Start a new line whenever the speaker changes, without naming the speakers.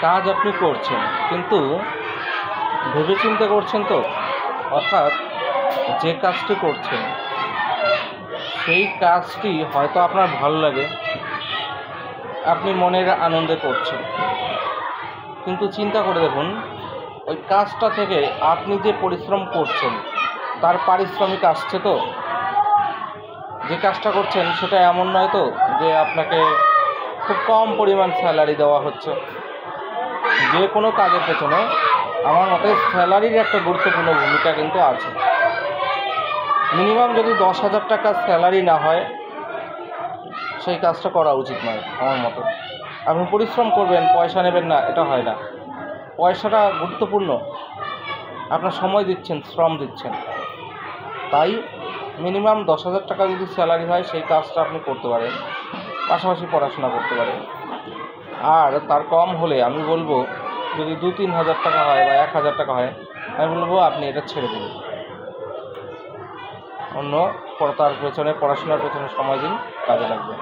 কাজ আপনি করছেন, কিন্তু ভেবে চিন্তে করছেন তো? অর্থাৎ যে কাজটি করছেন, সেই কাজটি হয়তো আপনার ভালো লাগে, আপনি মনের আনন্দে করছেন। কিন্তু চিন্তা করে দেখুন, ওই কাজটা থেকে আপনি যে পরিশ্রম করছেন, তার পারিশ্রমিক আসছে তো? যে কাজটা করছেন, সেটা এমন নয় তো, যে আপনাকে খুব কম পরিমাণ স্যালারি দেওয়া হচ্ছে। যে কোনো কাজের পেছনে আমার মতে স্যালারির একটা গুরুত্বপূর্ণ ভূমিকা কিন্তু আছে। মিনিমাম যদি দশ হাজার টাকা স্যালারি না হয়, সেই কাজটা করা উচিত নয় আমার মতো। আপনি পরিশ্রম করবেন, পয়সা নেবেন না, এটা হয় না। পয়সাটা গুরুত্বপূর্ণ। আপনার সময় দিচ্ছেন, শ্রম দিচ্ছেন। তাই মিনিমাম দশ হাজার টাকা যদি স্যালারি হয়, সেই কাজটা আপনি করতে পারেন। পাশাপাশি পড়াশোনা করতে পারেন। আর তার কম হলে আমি বলব যদি দু তিন হাজার টাকা হয় বা এক হাজার টাকা হয়, আমি বলব আপনি এটা ছেড়ে দিন। অন্য তার পেছনে, পড়াশোনার পেছনে সময় দিন, কাজে লাগবে।